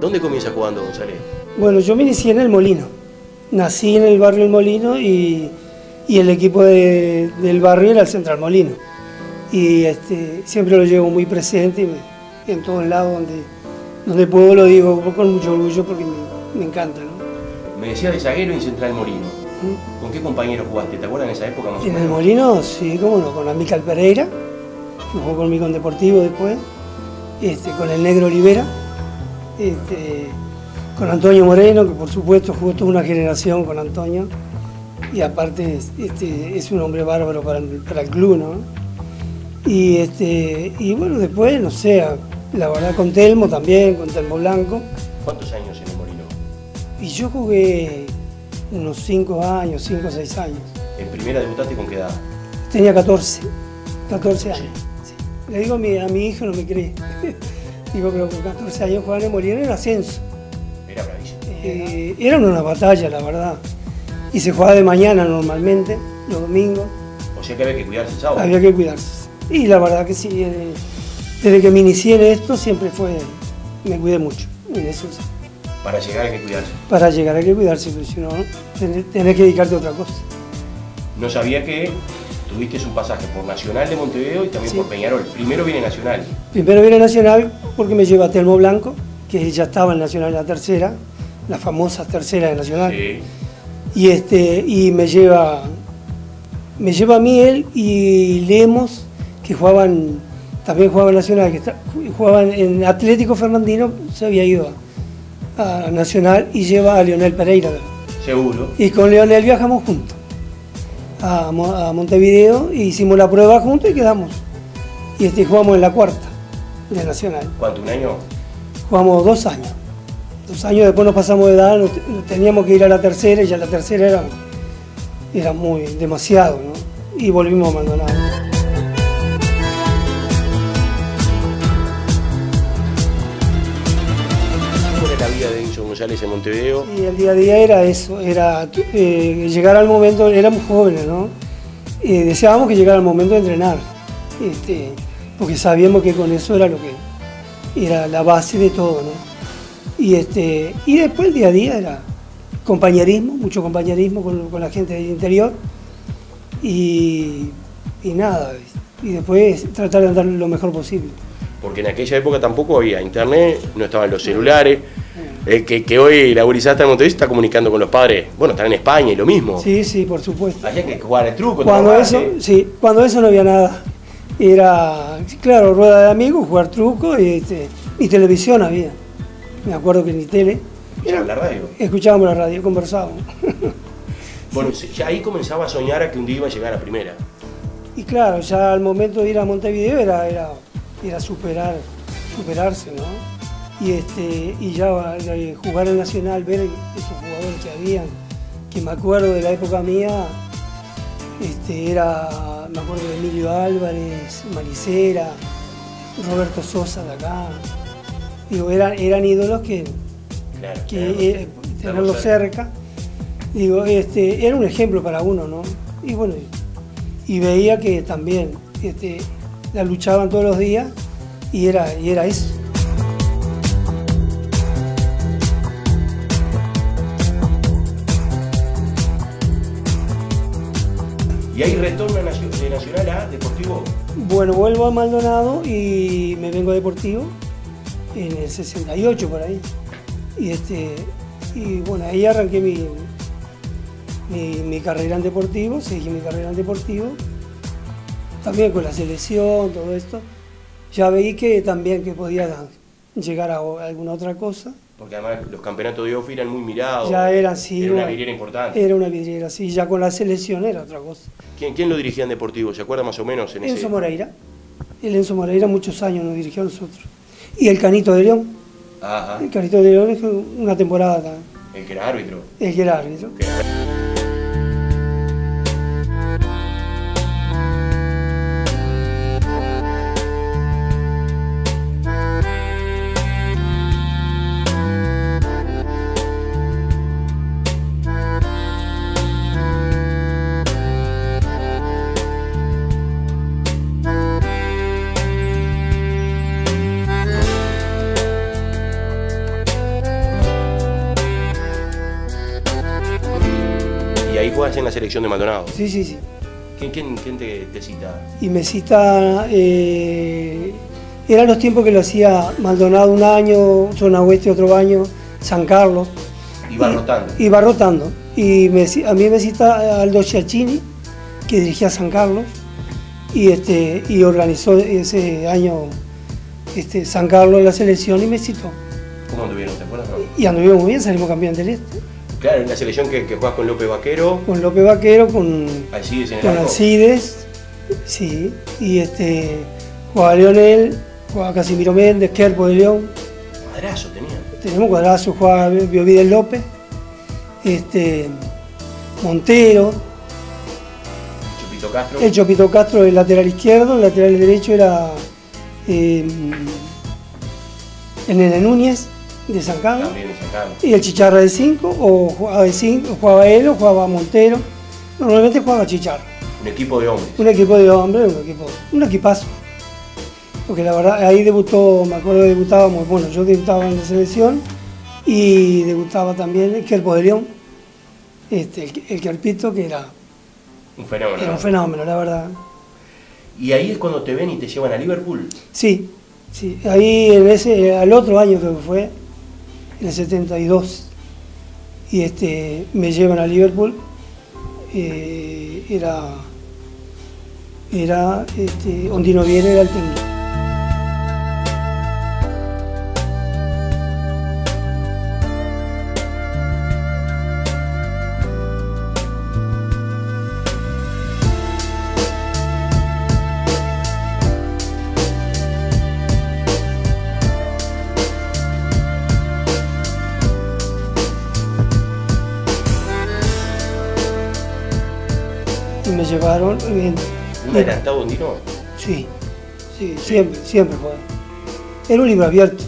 ¿Dónde comienza jugando González? Bueno, yo me inicié en el Molino. Nací en el barrio El Molino y, y el equipo de, del barrio era el Central Molino. Y este, siempre lo llevo muy presente y en todos lados donde, donde puedo lo digo con mucho orgullo porque me, me encanta. ¿no? Me decía de zaguero en Central Molino. ¿Con qué compañero jugaste? ¿Te acuerdas en esa época más o En el? Molino, sí, cómo no, con Amical Pereira, que jugó conmigo en Deportivo después, este, con el Negro Olivera, este, con Antonio Moreno, que por supuesto jugó toda una generación con Antonio, y aparte es- este, es un hombre bárbaro para el, para el club, ¿no? Y, este, y bueno, después, no sé, la verdad con Telmo también, con Telmo Blanco, ¿Cuántos años? Y yo jugué unos 5 años, 5 o 6 años. ¿En primera debutaste con qué edad? Tenía 14, 14 años. sí. Le digo a mi, a mi hijo, no me cree. digo, pero con 14 años jugar en Molino era ascenso. Era bravísimo. Eh, era una batalla, la verdad. Y se jugaba de mañana normalmente, los domingos. O sea que había que cuidarse sábado. Había que cuidarse. Y la verdad que sí, eh, desde que me inicié en esto siempre fue, me cuidé mucho. En eso sí. Para llegar hay que cuidarse. Para llegar hay que cuidarse, porque si no, tenés, que dedicarte a otra cosa. No sabía que tuviste un pasaje por Nacional de Montevideo y también Sí. por Peñarol. Primero viene Nacional. Primero viene Nacional porque me lleva Telmo Blanco, que ya estaba en Nacional la tercera, la famosa tercera de Nacional. Sí. Y, este, y me lleva me lleva a mí él y Lemos, que jugaban, también jugaban Nacional, que está- jugaban en Atlético Fernandino, se había ido a, a Nacional y lleva a Leonel Pereira. Seguro. Y con Leonel viajamos juntos a, Mo- a Montevideo y hicimos la prueba juntos y quedamos. Y este, jugamos en la cuarta de Nacional. ¿Cuánto? ¿Un año? Jugamos dos años. Dos años después nos pasamos de edad, teníamos que ir a la tercera y ya la tercera era, era muy demasiado, ¿no? Y volvimos a Maldonado. En Montevideo? Y el día a día era eso, era eh, llegar al momento, éramos jóvenes, ¿no? Eh, deseábamos que llegara el momento de entrenar, este, porque sabíamos que con eso era lo que era la base de todo, ¿no? Y, este, y después el día a día era compañerismo, mucho compañerismo con, con la gente del interior y, y nada, y después tratar de andar lo mejor posible. Porque en aquella época tampoco había internet, no estaban los celulares. Eh, que, que hoy la gurizada en Montevideo está comunicando con los padres. Bueno, están en España y lo mismo. Sí, sí, por supuesto. Había que jugar el truco. Cuando eso, sí, cuando eso no había nada. Era, claro, rueda de amigos, jugar truco y, este, y televisión había. Me acuerdo que ni tele. Escuchaban la radio. Escuchábamos la radio, conversábamos. Bueno, ya ahí comenzaba a soñar a que un día iba a llegar a primera. Y claro, ya al momento de ir a Montevideo era, era, era superar, superarse, ¿no? Y, este, y ya eh, jugar en Nacional, ver esos jugadores que habían, que me acuerdo de la época mía, este, era, me acuerdo de Emilio Álvarez, Maricera, Roberto Sosa de acá. Digo, eran, eran ídolos que, Claro. que claro. eh, tenerlo cerca. Digo, este, era un ejemplo para uno, ¿no? Y bueno, y veía que también este, la luchaban todos los días y era, y era eso. Y ahí retorna de Nacional a Deportivo. Bueno, vuelvo a Maldonado y me vengo a Deportivo en el 68 por ahí. Y, este, y bueno, ahí arranqué mi, mi, mi carrera en Deportivo, seguí mi carrera en Deportivo, también con la selección, todo esto. Ya veí que también que podía llegar a alguna otra cosa. Porque además los campeonatos de OFI eran muy mirados. Ya era así. Era una vidriera importante. Era una vidriera, así. Ya con la selección era otra cosa. ¿Quién, quién lo dirigía en Deportivo? ¿Se acuerda más o menos en ese? Enzo Moreira. El Enzo Moreira muchos años nos dirigió a nosotros. Y el Canito de León. Ajá. El Canito de León es una temporada también. El que era árbitro. El que era árbitro. Que era- en la selección de Maldonado. Sí, sí, sí. ¿Quién, quién, quién te, te cita? Y me cita, eh, eran los tiempos que lo hacía Maldonado un año, Zona Oeste otro año, San Carlos. Iba rotando. Iba rotando. Y me a mí me cita Aldo Ciacchini, que dirigía San Carlos, y, este, y organizó ese año este, San Carlos en la selección y me citó. ¿Cómo anduvieron? ¿Te acuerdas? Y anduvimos muy bien, salimos campeón del Este, Claro, en la selección que, que jugás con López Vaquero, con López Vaquero, con, Alcides en el con arco. Alcides, sí, y este, jugaba Leonel, jugaba Casimiro Méndez, Kerpo de León, Madrazo tenía. tenemos cuadrazo, jugaba Biovides López, este, Montero, Chupito Castro. el Chopito Castro el lateral izquierdo, el lateral derecho era eh, el Nene Núñez de San Carlos, También en San Carlos. y el Chicharra de 5, o jugaba de 5, jugaba él o jugaba Montero, normalmente jugaba Chicharra. Un equipo de hombres. Un equipo de hombres, un equipo, un equipazo. Porque la verdad, ahí debutó, me acuerdo que debutábamos, bueno, yo debutaba en la selección y debutaba también el Kerpo de León, este, el, el Kerpito, que era, Un fenómeno. era un fenómeno, la verdad. Y ahí es cuando te ven y te llevan a Liverpool. Sí, sí, ahí en ese, al otro año creo que fue, en el 72, y este, me llevan a Liverpool, eh, era, era, este, Ondino Viera era el técnico. Me llevaron. eh, Un adelantado sí, sí, siempre, siempre fue. Era un libro abierto.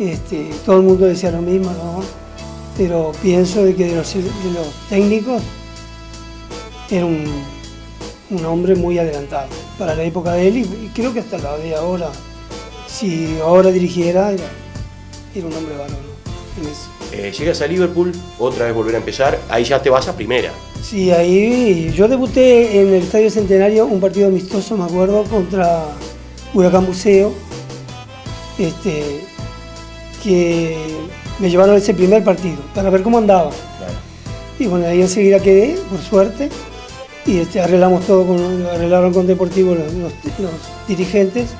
Este, todo el mundo decía lo mismo, ¿no? Pero pienso de que de los, de los técnicos era un, un hombre muy adelantado para la época de él y, creo que hasta la de ahora, si ahora dirigiera, era, era un hombre en eso. Eh, llegas a Liverpool, otra vez volver a empezar, ahí ya te vas a primera. Sí, ahí yo debuté en el Estadio Centenario un partido amistoso, me acuerdo, contra Huracán Buceo, este, que me llevaron a ese primer partido para ver cómo andaba. Claro. Y bueno, ahí enseguida quedé, por suerte, y este, arreglamos todo, con, arreglaron con Deportivo los, los- los dirigentes.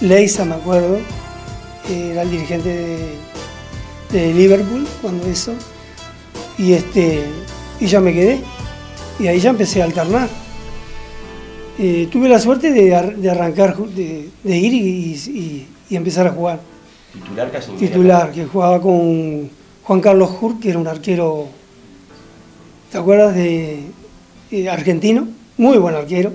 Leisa, me acuerdo, era el dirigente de, de Liverpool cuando eso, y, este, y ya me quedé. Y ahí ya empecé a alternar. Eh, tuve la suerte de, ar- de arrancar, de, de ir y, y- y empezar a jugar Titular casi titular, que jugaba con Juan Carlos Hur, que era un arquero, ¿te acuerdas de eh, argentino? Muy buen arquero.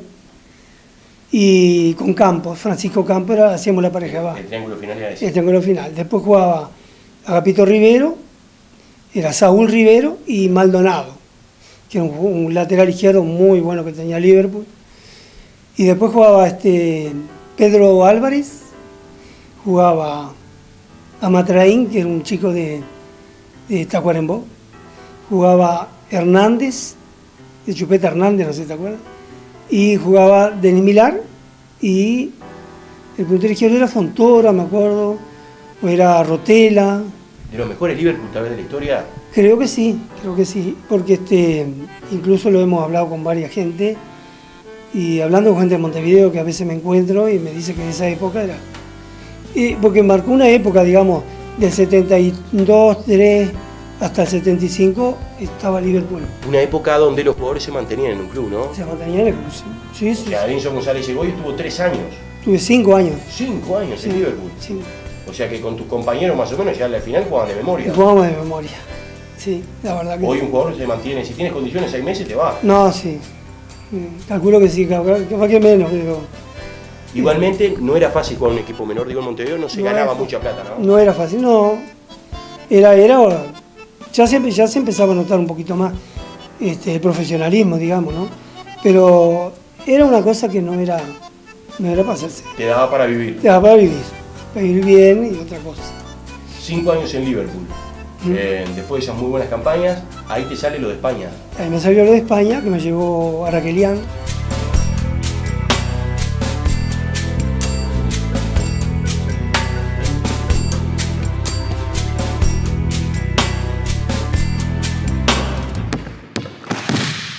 Y con Campos, Francisco Campos, era- hacíamos la pareja abajo. El triángulo final era ese. Este ángulo final. Después jugaba Agapito Rivero, era Saúl Rivero y Maldonado, que era un, lateral izquierdo muy bueno que tenía Liverpool. Y después jugaba este Pedro Álvarez, jugaba Amatraín, que era un chico de, de Tacuarembó, jugaba Hernández, de Chupeta Hernández, no sé si te acuerdas, y jugaba Denis Milar y el puntero izquierdo era Fontora, me acuerdo, o era Rotela, De los mejores Liverpool tal vez de la historia. creo que sí, creo que sí, porque este, incluso lo hemos hablado con varias gente y hablando con gente de Montevideo que a veces me encuentro y me dice que en esa época era, y porque marcó una época, digamos, del 72, 3 hasta el 75 estaba Liverpool, Una época donde los jugadores se mantenían en un club, ¿no? se mantenía en el club, sí, sí, sí, O sea, Edinson González llegó y estuvo tres años. tuve cinco años. Cinco años en Sí, Liverpool. sí. O sea que con tus compañeros más o menos ya al final jugaban de memoria. jugamos de memoria. Sí, la verdad que Hoy sí. un jugador se mantiene, si tienes condiciones seis meses te va. No, sí. Calculo que sí, capaz que menos, pero Igualmente no era fácil jugar un equipo menor, digo en Montevideo no se No ganaba mucha plata, ¿no? no era fácil, no. Era, era, ya se, ya se empezaba a notar un poquito más este, el profesionalismo, digamos, ¿no? Pero era una cosa que no era, no era para hacerse. Te daba para vivir. Era para vivir, vivir bien y otra cosa. Cinco años en Liverpool. Mm. Eh, después de esas muy buenas campañas, Ahí te sale lo de España. Ahí me salió lo de España, que me llevó a Raquelian